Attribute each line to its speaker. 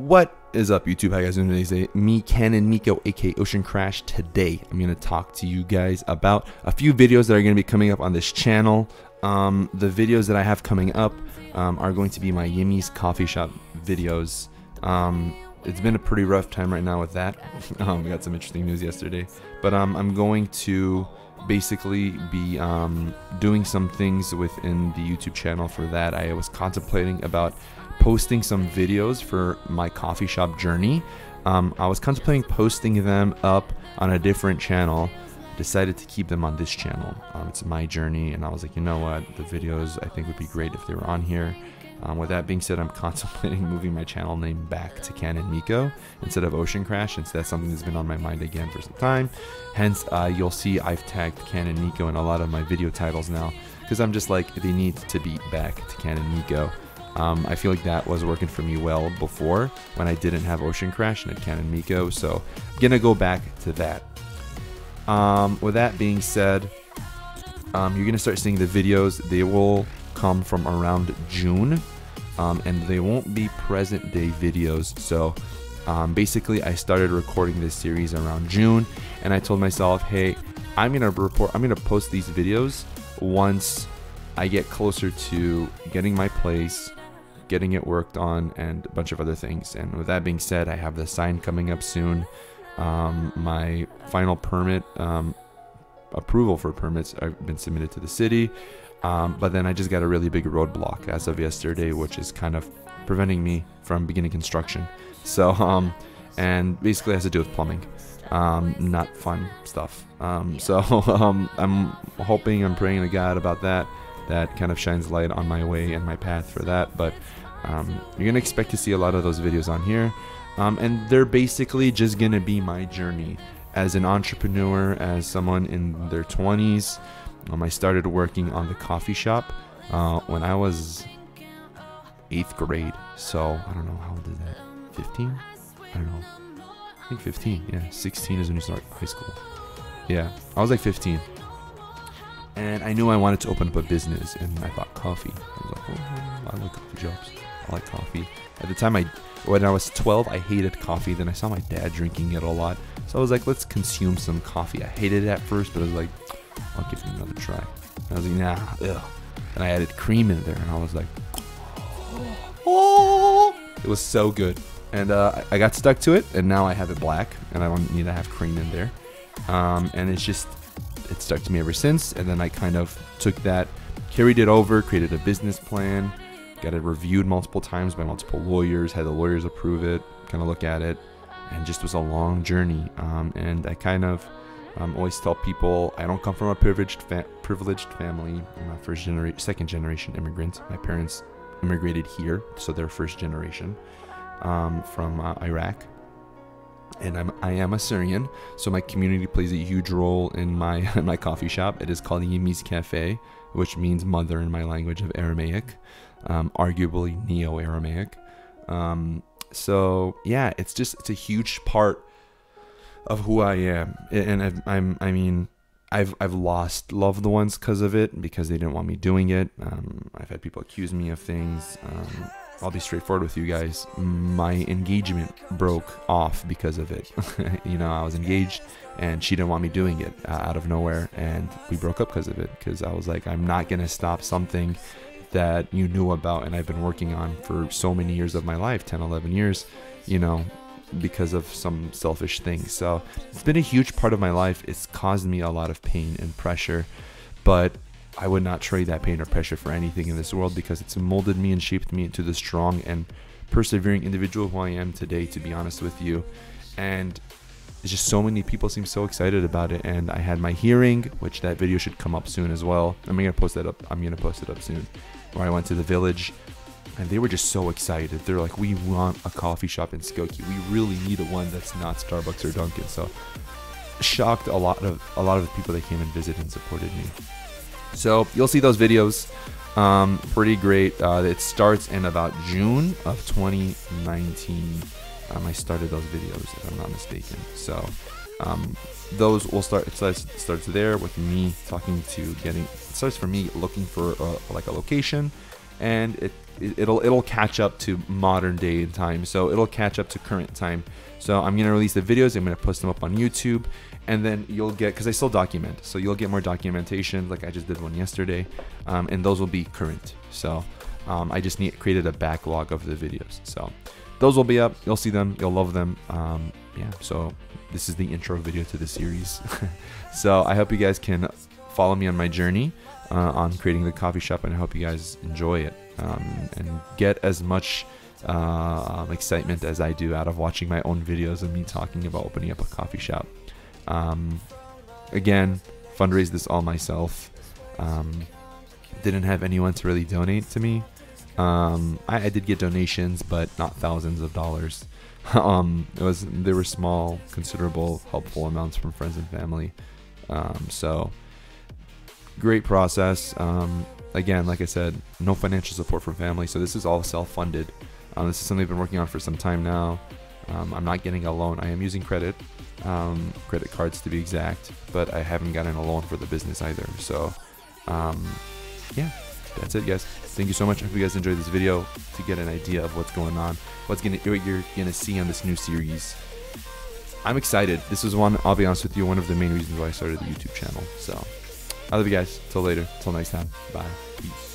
Speaker 1: What is up, YouTube? How you guys doing today? Me, Canon Mikho, aka Ocean Crash. Today, I'm going to talk to you guys about a few videos that are going to be coming up on this channel. Um, the videos that I have coming up um, are going to be my Yimmies Coffee Shop videos. Um, it's been a pretty rough time right now with that. um, we got some interesting news yesterday, but um, I'm going to basically be um, doing some things within the YouTube channel for that. I was contemplating about posting some videos for my coffee shop journey. Um, I was contemplating posting them up on a different channel. Decided to keep them on this channel. Um, it's my journey, and I was like, you know what? The videos I think would be great if they were on here. Um, with that being said, I'm contemplating moving my channel name back to Canon Mikho instead of Ocean Crash, since that's something that's been on my mind again for some time. Hence, uh, you'll see I've tagged Canon Mikho in a lot of my video titles now, because I'm just like, they need to be back to Canon Mikho. Um, I feel like that was working for me well before when I didn't have Ocean Crash and had and Miko, so I'm gonna go back to that. Um, with that being said, um, you're gonna start seeing the videos. They will come from around June, um, and they won't be present day videos. So um, basically, I started recording this series around June, and I told myself, hey, I'm gonna report, I'm gonna post these videos once I get closer to getting my place, getting it worked on, and a bunch of other things. And with that being said, I have the sign coming up soon. Um, my final permit um, approval for permits have been submitted to the city, um, but then I just got a really big roadblock as of yesterday, which is kind of preventing me from beginning construction. So, um, and basically has to do with plumbing, um, not fun stuff. Um, so um, I'm hoping, I'm praying to God about that. That kind of shines light on my way and my path for that. But um, you're gonna expect to see a lot of those videos on here, um, and they're basically just gonna be my journey as an entrepreneur, as someone in their 20s. Um, I started working on the coffee shop uh, when I was eighth grade. So I don't know how old is that. 15? I don't know. I think 15. Yeah, 16 is when you start high school. Yeah, I was like 15. And I knew I wanted to open up a business, and I bought coffee. I was like, oh, I like coffee jobs. I like coffee. At the time, I when I was 12, I hated coffee. Then I saw my dad drinking it a lot, so I was like, let's consume some coffee. I hated it at first, but I was like, I'll give it another try. And I was like, nah, ugh. And I added cream in there, and I was like, oh, it was so good. And uh, I got stuck to it, and now I have it black, and I don't need to have cream in there. Um, and it's just, it stuck to me ever since. And then I kind of took that, carried it over, created a business plan, got it reviewed multiple times by multiple lawyers, had the lawyers approve it, kind of look at it, and just was a long journey. Um, and I kind of um, always tell people I don't come from a privileged fa- privileged family. I'm a first generation, second generation immigrant. My parents immigrated here, so they're first generation um, from uh, Iraq. And I'm I am Assyrian, so my community plays a huge role in my in my coffee shop. It is called Yimmies Cafe, which means mother in my language of Aramaic, um, arguably Neo-Aramaic. Um, so yeah, it's just it's a huge part of who I am, and I've, I'm I mean I've I've lost loved ones because of it because they didn't want me doing it. Um, I've had people accuse me of things. Um, I'll be straightforward with you guys. My engagement broke off because of it. you know, I was engaged and she didn't want me doing it uh, out of nowhere, and we broke up because of it. Because I was like, I'm not gonna stop something that you knew about and I've been working on for so many years of my life 10, 11 years. You know, because of some selfish things. So it's been a huge part of my life. It's caused me a lot of pain and pressure, but I would not trade that pain or pressure for anything in this world because it's molded me and shaped me into the strong and persevering individual who I am today, to be honest with you. And it's just so many people seem so excited about it. And I had my hearing, which that video should come up soon as well. I'm gonna post that up. I'm gonna post it up soon. Where I went to the village and they were just so excited. They're like, "We want a coffee shop in Skokie. We really need a one that's not Starbucks or Dunkin'." So shocked a lot of a lot of the people that came and visited and supported me. So you'll see those videos. Um, pretty great. Uh, it starts in about June of 2019. Um, I started those videos, if I'm not mistaken. So um, those will start. It starts, starts there with me talking to getting. It starts for me looking for a, like a location, and it it, it'll it'll catch up to modern day time. So it'll catch up to current time. So I'm gonna release the videos. I'm gonna post them up on YouTube, and then you'll get because I still document. So you'll get more documentation, like I just did one yesterday, um, and those will be current. So um, I just need created a backlog of the videos. So those will be up. You'll see them. You'll love them. Um, yeah. So this is the intro video to the series. so I hope you guys can follow me on my journey uh, on creating the coffee shop, and I hope you guys enjoy it um, and get as much uh, excitement as I do out of watching my own videos of me talking about opening up a coffee shop. Um, again, fundraise this all myself. Um, didn't have anyone to really donate to me. Um, I, I, did get donations, but not thousands of dollars. um, it was they were small, considerable, helpful amounts from friends and family. Um, so great process. Um, again, like I said, no financial support from family, so this is all self-funded. Um, this is something I've been working on for some time now. Um, I'm not getting a loan. I am using credit, um, credit cards to be exact, but I haven't gotten a loan for the business either. So, um, yeah, that's it, guys. Thank you so much. I hope you guys enjoyed this video to get an idea of what's going on, what's gonna what you're gonna see on this new series. I'm excited. This is one. I'll be honest with you. One of the main reasons why I started the YouTube channel. So, I love you guys. Till later. Till next time. Bye. Peace.